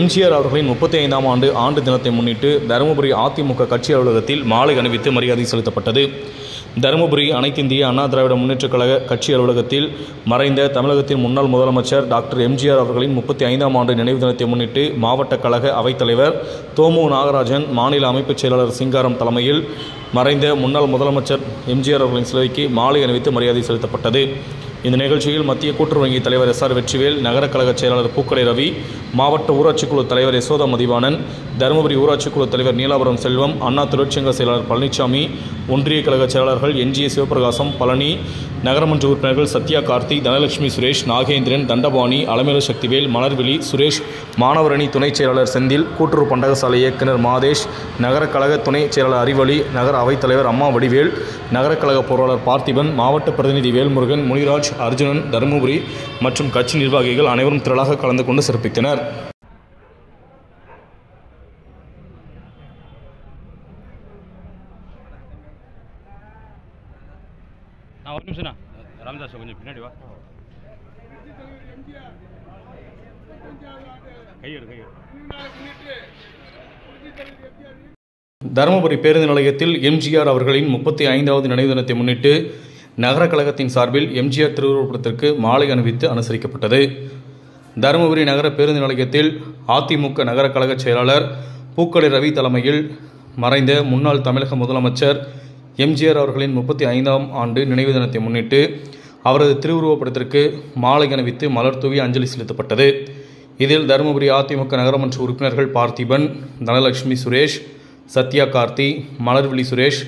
எம்ஜிஆர் அவர்களின் முப்பத்தி ஐந்தாம் ஆண்டு ஆண்டு தினத்தை முன்னிட்டு தருமபுரி அதிமுக கட்சி அலுவலகத்தில் மாலை அணிவித்து மரியாதை செலுத்தப்பட்டது. தருமபுரி அனைத்திந்திய அண்ணா திராவிட முன்னேற்றக் கழக கட்சி அலுவலகத்தில் மறைந்த தமிழகத்தின் முன்னாள் முதலமைச்சர் டாக்டர் எம்ஜிஆர் அவர்களின் முப்பத்தி ஐந்தாம் ஆண்டு நினைவு தினத்தை முன்னிட்டு மாவட்ட கழக அவைத்தலைவர் தோமு நாகராஜன் மாநில அமைப்புச் செயலாளர் சிங்காரம் தலைமையில் மறைந்த முன்னாள் முதலமைச்சர் எம்ஜிஆர் அவர்களின் சிலைக்கு மாலை அணிவித்து மரியாதை செலுத்தப்பட்டது. இந்த நிகழ்ச்சியில் மத்திய கூட்டுறவு வங்கி தலைவர் எஸ் ஆர் வெற்றிவேல் நகர கழக செயலாளர் பூக்கடை ரவி மாவட்ட ஊராட்சி குழு தலைவர் யசோதா மதிவாணன் தருமபுரி ஊராட்சி குழு தலைவர் நீலாபுரம் செல்வம் அண்ணா தொழிற்சங்க செயலாளர் பழனிசாமி ஒன்றிய கழக செயலாளர்கள் என்ஜிஏ சிவபிரகாசம் பழனி நகரமன்ற உறுப்பினர்கள் சத்யா கார்த்திக் தனலட்சுமி சுரேஷ் நாகேந்திரன் தண்டபாணி அலமேலு சக்திவேல் மலர்விழி சுரேஷ் மாணவரணி துணைச் செயலாளர் செந்தில் கூட்டுறவு பண்டகசாலை இயக்குனர் மாதேஷ் நகர கழக துணைச் செயலாளர் அறிவழி நகர அவைத்தலைவர் அம்மா வடிவேல் நகர கழக பொருளாளர் பார்த்திபன் மாவட்ட பிரதிநிதி வேல்முருகன் முனிராஜ் அர்ஜுனன் தருமபுரி மற்றும் கட்சி நிர்வாகிகள் அனைவரும் திரளாக கலந்து கொண்டு சிறப்பித்தனர். ஒரு நிமிஷம்ண்ணா ராமதாஸ் கொஞ்சம் பின்னாடி வா. கையெடு கையெடு. தருமபுரி பேருந்து நிலையத்தில் எம்ஜிஆர் அவர்களின் முப்பத்தி ஐந்தாவது நினைவு தினத்தை முன்னிட்டு நகர கழகத்தின் சார்பில் எம்ஜிஆர் திருவுருவப்படத்திற்கு மாலை அணிவித்து அனுசரிக்கப்பட்டது. தருமபுரி நகர பேருந்து நிலையத்தில் அதிமுக நகர கழக செயலாளர் பூக்கடை ரவி தலைமையில் மறைந்த முன்னாள் தமிழக முதலமைச்சர் எம்ஜிஆர் அவர்களின் முப்பத்தி ஐந்தாம் ஆண்டு நினைவு தினத்தை முன்னிட்டு அவரது திருவுருவப்படத்திற்கு மாலை அணிவித்து மலர் தூவி அஞ்சலி செலுத்தப்பட்டது. இதில் தருமபுரி அதிமுக நகரமன்ற உறுப்பினர்கள் பார்த்திபன் தனலட்சுமி சுரேஷ் சத்யா கார்த்தி மலர்விழி சுரேஷ்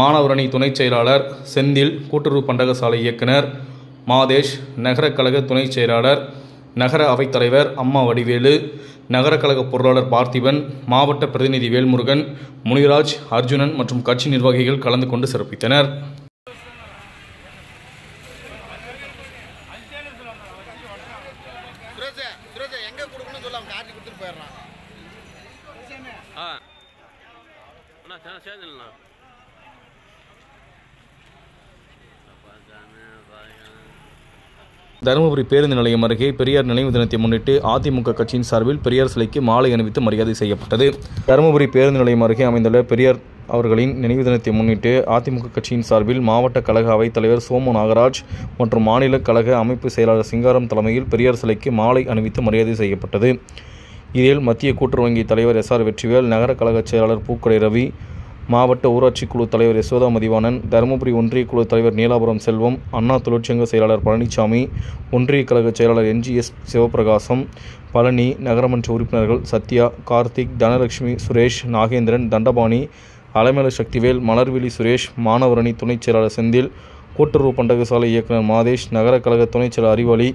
மாணவரணி துணைச் செயலாளர் செந்தில் கூட்டுறவு பண்டகசாலை இயக்குனர் மாதேஷ் நகர கழக துணைச் செயலாளர் நகர அவைத்தலைவர் அம்மா வடிவேலு நகர கழக பொருளாளர் பார்த்திபன் மாவட்ட பிரதிநிதி வேல்முருகன் முனிராஜ் அர்ஜுனன் மற்றும் கட்சி நிர்வாகிகள் கலந்து கொண்டு சிறப்பித்தனர். எங்க தருமபுரி பேருந்து நிலையம் அருகே பெரியார் நினைவு தினத்தை முன்னிட்டு அதிமுக கட்சியின் சார்பில் பெரியார் சிலைக்கு மாலை அணிவித்து மரியாதை செய்யப்பட்டது. தருமபுரி பேருந்து நிலையம் அருகே அமைந்துள்ள பெரியார் அவர்களின் நினைவு தினத்தை முன்னிட்டு அதிமுக கட்சியின் சார்பில் மாவட்ட கழக அவைத் தலைவர் சோமு நாகராஜ் மற்றும் மாநில கழக அமைப்பு செயலாளர் சிங்காரம் தலைமையில் பெரியார் சிலைக்கு மாலை அணிவித்து மரியாதை செய்யப்பட்டது. இதில் மத்திய கூட்டுறவு வங்கி தலைவர் எஸ் ஆர் வெற்றிவேல் நகர கழக செயலாளர் பூக்கடை ரவி மாவட்ட ஊராட்சி குழு தலைவர் யசோதா மதிவாணன் தருமபுரி ஒன்றிய குழு தலைவர் நீலாபுரம் செல்வம் அண்ணா தொழிற்சங்க செயலாளர் பழனிசாமி ஒன்றிய கழக செயலாளர் என்ஜிஎஸ் சிவபிரகாசம் பழனி நகரமன்ற உறுப்பினர்கள் சத்யா கார்த்திக் தனலட்சுமி சுரேஷ் நாகேந்திரன் தண்டபாணி அலைமேல சக்திவேல் மலர்விழி சுரேஷ் மாணவரணி துணைச் செயலாளர் செந்தில் கூட்டுறவு பண்டகசாலை இயக்குனர் மாதேஷ் நகர கழக துணைச் செயலர் அறிவாளி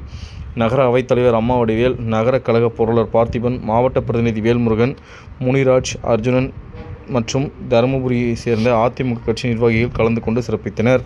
நகர அவைத்தலைவர் அம்மா வடிவேல் நகர கழக பொருளர் பார்த்திபன் மாவட்ட பிரதிநிதி வேல்முருகன் முனிராஜ் அர்ஜுனன் மற்றும் தருமபுரியை சேர்ந்த அதிமுக கட்சி நிர்வாகிகள் கலந்து கொண்டு சிறப்பித்தனர்.